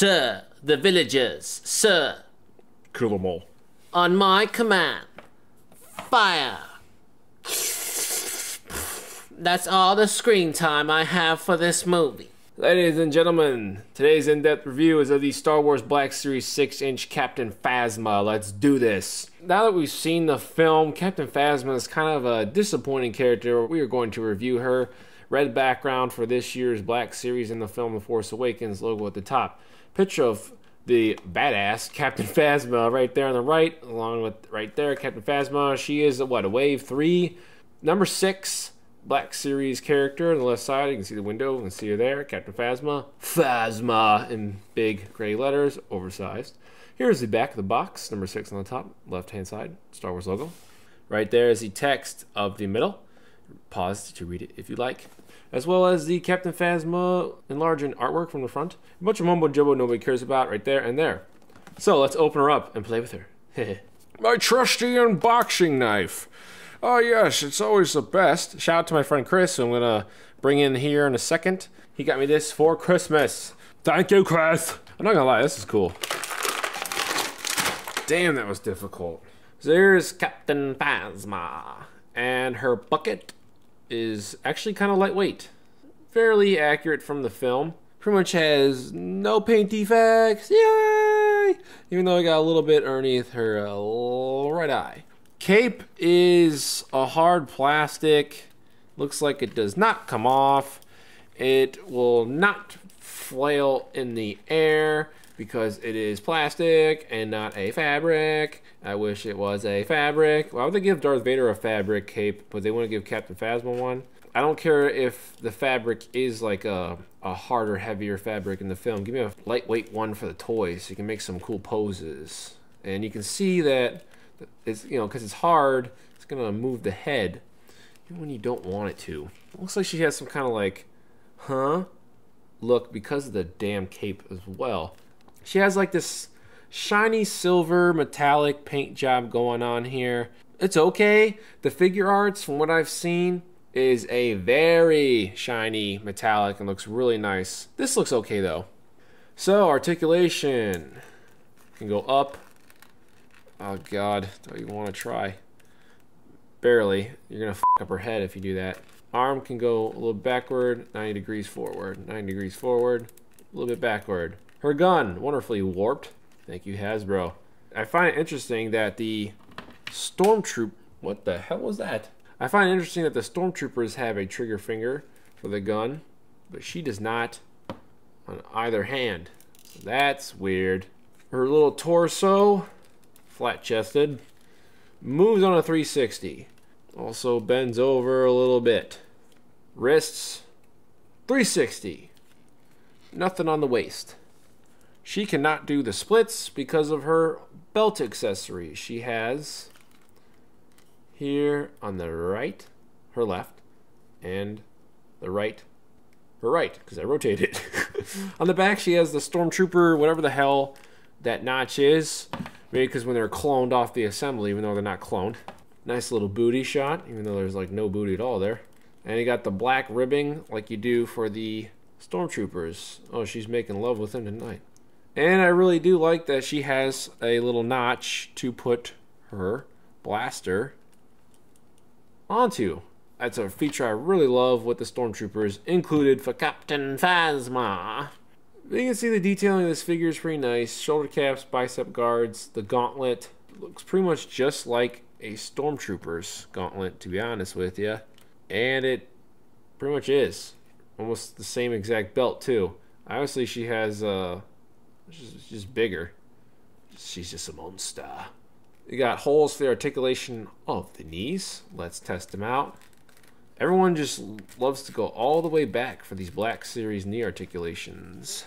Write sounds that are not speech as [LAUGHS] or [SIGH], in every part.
Sir, the villagers, sir, Kill them all. on my command. Fire. That's all the screen time I have for this movie. Ladies and gentlemen, today's in-depth review is of the Star Wars Black Series 6-inch Captain Phasma. Let's do this. Now that we've seen the film, Captain Phasma is kind of a disappointing character. We are going to review her. Red background for this year's Black Series in the film The Force Awakens logo at the top. Picture of the badass Captain Phasma right there on the right, along with right there Captain Phasma. She is what a Wave Three, number six Black Series character on the left side. You can see the window. You can see her there, Captain Phasma. Phasma in big gray letters, oversized. Here's the back of the box, number six on the top, left hand side, Star Wars logo. Right there is the text of the middle. Pause to read it if you like. As well as the Captain Phasma enlarging artwork from the front. A bunch of mumbo jumbo nobody cares about right there and there. So let's open her up and play with her. [LAUGHS] my trusty unboxing knife. Oh yes, it's always the best. Shout out to my friend Chris, who I'm gonna bring in here in a second. He got me this for Christmas. Thank you, Chris. I'm not gonna lie, this is cool. Damn, that was difficult. So there's Captain Phasma, and her bucket is actually kind of lightweight, fairly accurate from the film. Pretty much has no paint defects. Yay! Even though I got a little bit underneath her uh, right eye. Cape is a hard plastic. Looks like it does not come off. It will not flail in the air because it is plastic and not a fabric. I wish it was a fabric. Why would they give Darth Vader a fabric cape, but they want to give Captain Phasma one? I don't care if the fabric is like a, a harder, heavier fabric in the film. Give me a lightweight one for the toys so you can make some cool poses. And you can see that it's, you know, because it's hard, it's going to move the head even when you don't want it to. It looks like she has some kind of like, huh? Look because of the damn cape as well. She has like this shiny silver metallic paint job going on here. It's okay. The Figuarts, from what I've seen, is a very shiny metallic and looks really nice. This looks okay though. So articulation can go up. Oh god, do you want to try? Barely. You're gonna up her head if you do that. Arm can go a little backward, 90 degrees forward, 90 degrees forward, a little bit backward. Her gun, wonderfully warped. Thank you, Hasbro. I find it interesting that the Stormtroop... What the hell was that? I find it interesting that the Stormtroopers have a trigger finger for the gun, but she does not on either hand. That's weird. Her little torso, flat-chested, moves on a 360. Also bends over a little bit. Wrists, 360. Nothing on the waist. She cannot do the splits because of her belt accessory. She has here on the right, her left, and the right, her right, because I rotated it. [LAUGHS] on the back, she has the Stormtrooper, whatever the hell that notch is. Maybe because when they're cloned off the assembly, even though they're not cloned. Nice little booty shot, even though there's like no booty at all there. And you got the black ribbing like you do for the Stormtroopers. Oh, she's making love with him tonight. And I really do like that she has a little notch to put her blaster onto. That's a feature I really love with the Stormtroopers, included for Captain Phasma. You can see the detailing of this figure is pretty nice. Shoulder caps, bicep guards, the gauntlet. Looks pretty much just like a Stormtrooper's gauntlet, to be honest with you. And it pretty much is. Almost the same exact belt, too. Obviously, she has, uh, she's just bigger. She's just a monster. You got holes for the articulation of the knees. Let's test them out. Everyone just loves to go all the way back for these Black Series knee articulations.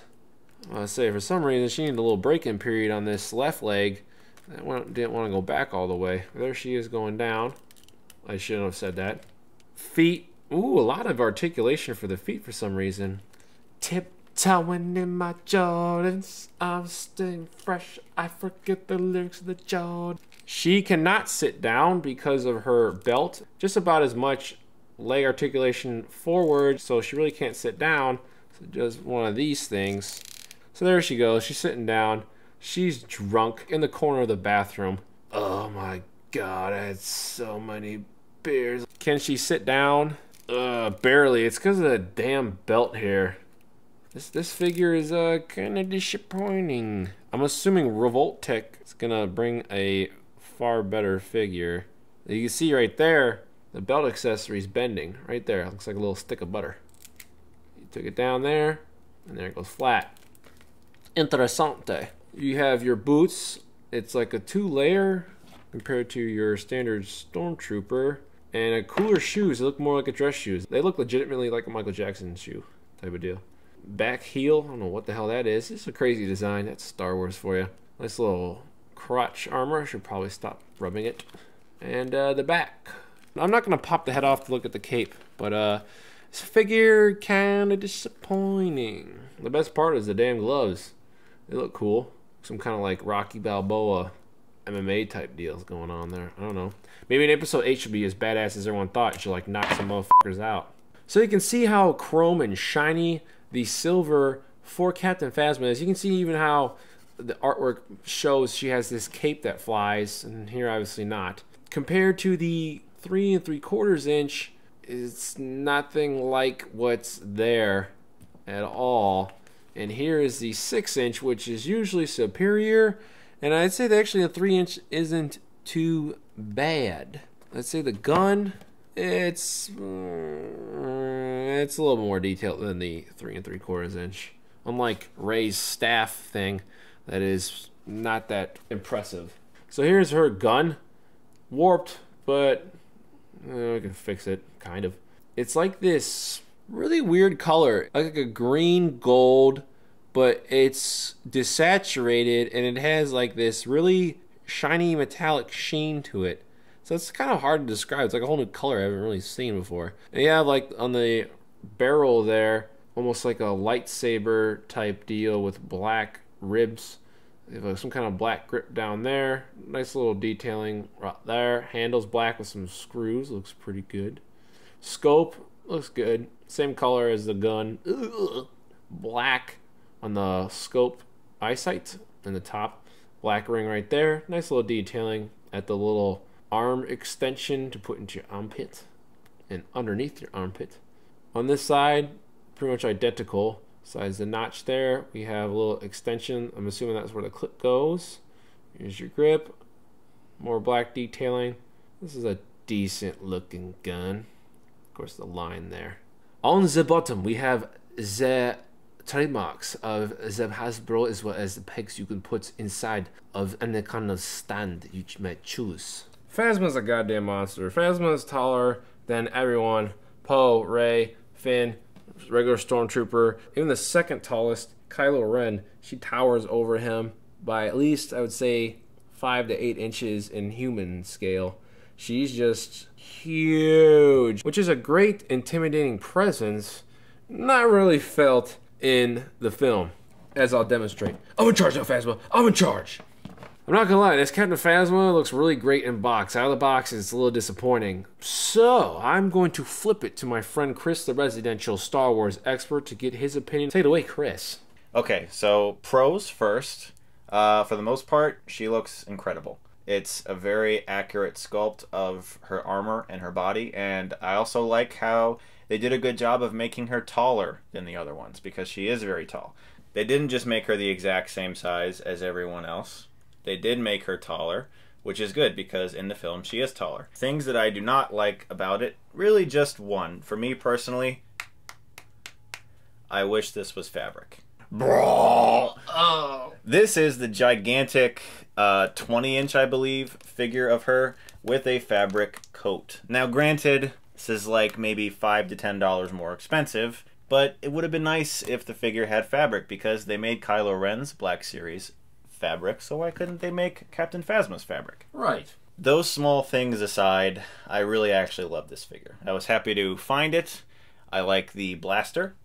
I say for some reason she needed a little break-in period on this left leg. I didn't want to go back all the way. There she is going down. I shouldn't have said that. Feet. Ooh, a lot of articulation for the feet for some reason. Tiptoeing in my Jordans. I'm staying fresh. I forget the lyrics of the Jordan. She cannot sit down because of her belt. Just about as much leg articulation forward, so she really can't sit down. So just one of these things. So there she goes. She's sitting down. She's drunk in the corner of the bathroom. Oh my god, I had so many beers. Can she sit down? Uh, barely. It's because of the damn belt here. This this figure is uh kind of disappointing. I'm assuming Revoltech is gonna bring a far better figure. You can see right there, the belt accessory is bending. Right there, looks like a little stick of butter. You took it down there, and there it goes flat. Interessante. You have your boots. It's like a two-layer compared to your standard Stormtrooper. And a cooler shoes. They look more like a dress shoes. They look legitimately like a Michael Jackson shoe type of deal. Back heel. I don't know what the hell that is. It's a crazy design. That's Star Wars for you. Nice little crotch armor. I should probably stop rubbing it. And uh, the back. I'm not going to pop the head off to look at the cape. But uh, this figure kind of disappointing. The best part is the damn gloves. They look cool. Some kind of like Rocky Balboa MMA type deals going on there. I don't know. Maybe an episode 8 should be as badass as everyone thought. It should like knock some motherfuckers out. So you can see how chrome and shiny the silver for Captain Phasma As You can see even how the artwork shows she has this cape that flies, and here obviously not. Compared to the three and three quarters inch, it's nothing like what's there at all. And here is the six inch, which is usually superior. And I'd say that actually the three inch isn't too bad. Let's say the gun, it's mm, it's a little more detailed than the three and three quarters inch. Unlike Rey's staff thing, that is not that impressive. So here's her gun, warped, but uh, we can fix it, kind of. It's like this really weird color, like a green gold, but it's desaturated and it has like this really shiny metallic sheen to it. So it's kind of hard to describe. It's like a whole new color I haven't really seen before. And have like on the barrel there, almost like a lightsaber type deal with black ribs. Some kind of black grip down there. Nice little detailing right there. Handles black with some screws. Looks pretty good. Scope looks good. Same color as the gun. Ugh. Black on the scope eyesight in the top. Black ring right there. Nice little detailing at the little arm extension to put into your armpit and underneath your armpit. On this side, pretty much identical. Besides the notch there, we have a little extension. I'm assuming that's where the clip goes. Here's your grip. More black detailing. This is a decent looking gun. Of course, the line there. On the bottom, we have the trademarks of the Hasbro as well as the pegs you can put inside of any kind of stand you might choose. Phasma's a goddamn monster. Phasma is taller than everyone. Poe, Rey, Finn, regular stormtrooper, even the second tallest, Kylo Ren, she towers over him by at least I would say five to eight inches in human scale. She's just huge, which is a great intimidating presence, not really felt in the film, as I'll demonstrate. I'm in charge now, Phasma. I'm in charge. I'm not gonna lie, this Captain Phasma looks really great in box. Out of the box, it's a little disappointing. So, I'm going to flip it to my friend Chris, the residential Star Wars expert, to get his opinion. Take it away, Chris. Okay, so pros first. Uh, for the most part, she looks incredible. It's a very accurate sculpt of her armor and her body, and I also like how they did a good job of making her taller than the other ones because she is very tall. They didn't just make her the exact same size as everyone else. They did make her taller, which is good because in the film she is taller. Things that I do not like about it, really just one. For me personally, I wish this was fabric. Oh. This is the gigantic uh, 20 inch, I believe, figure of her with a fabric coat. Now, granted, this is like maybe 5 to $10 more expensive, but it would have been nice if the figure had fabric because they made Kylo Ren's Black Series fabric, so why couldn't they make Captain Phasma's fabric? Right. Those small things aside, I really actually love this figure. I was happy to find it. I like the blaster.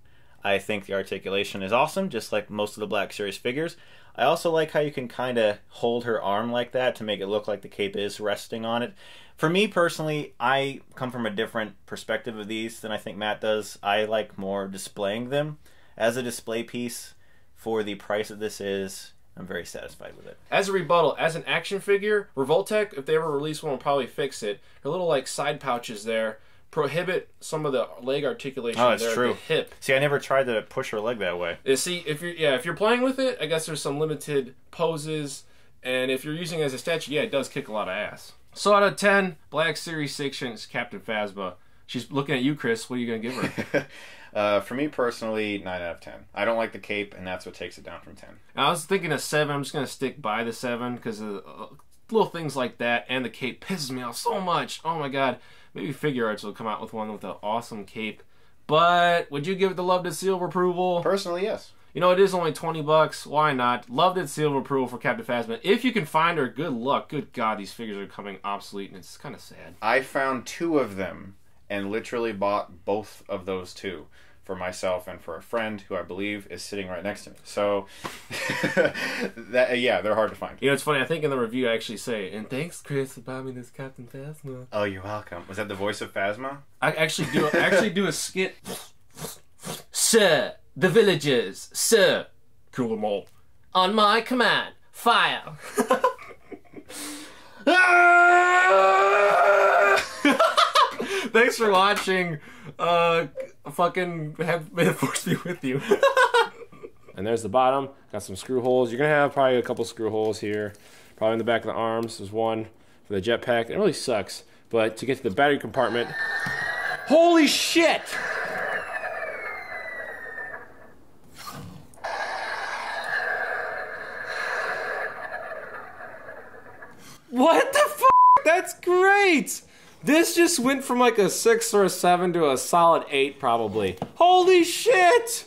I think the articulation is awesome, just like most of the Black Series figures. I also like how you can kind of hold her arm like that to make it look like the cape is resting on it. For me personally, I come from a different perspective of these than I think Matt does. I like more displaying them as a display piece. for the price that this is, I'm very satisfied with it. As a rebuttal, as an action figure, Revoltech, if they ever release one, will probably fix it. Her little like side pouches there prohibit some of the leg articulation Oh, that's there true. at the hip. See, I never tried to push her leg that way. Uh, See, if you're yeah, if you're playing with it, I guess there's some limited poses, and if you're using it as a statue, yeah, it does kick a lot of ass. So out of ten, Black Series Sections Captain Phasma. She's looking at you, Chris. What are you gonna give her? [LAUGHS] uh, for me personally, nine out of ten. I don't like the cape, and that's what takes it down from ten. I was thinking a seven. I'm just gonna stick by the seven because uh, little things like that and the cape pisses me off so much. Oh my god. Maybe Figuarts will come out with one with an awesome cape. But would you give it the Loved It seal of approval? Personally, yes. You know, it is only 20 bucks. Why not? Loved It seal of approval for Captain Phasma. If you can find her, good luck. Good God, these figures are coming obsolete and it's kind of sad. I found two of them and literally bought both of those two for myself and for a friend who I believe is sitting right next to me. So, [LAUGHS] that uh, yeah, they're hard to find. You know, it's funny. I think in the review I actually say, and thanks, Chris, for buying me this Captain Phasma. Oh, you're welcome. Was that the voice of Phasma? I actually do. I actually do a skit. Sir, the villagers, sir, kill them all. On my command, fire. [LAUGHS] [LAUGHS] Thanks for watching. Uh, fucking have [LAUGHS] may the force be with you. and there's the bottom. Got some screw holes. You're gonna have probably a couple screw holes here. Probably in the back of the arms. There's one for the jetpack. It really sucks. But to get to the battery compartment, Holy shit! What the f? That's great! This just went from like a 6 or a 7 to a solid 8, probably. Holy shit!